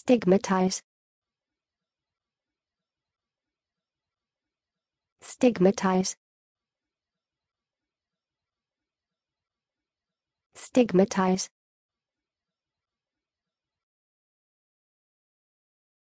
stigmatize stigmatize stigmatize.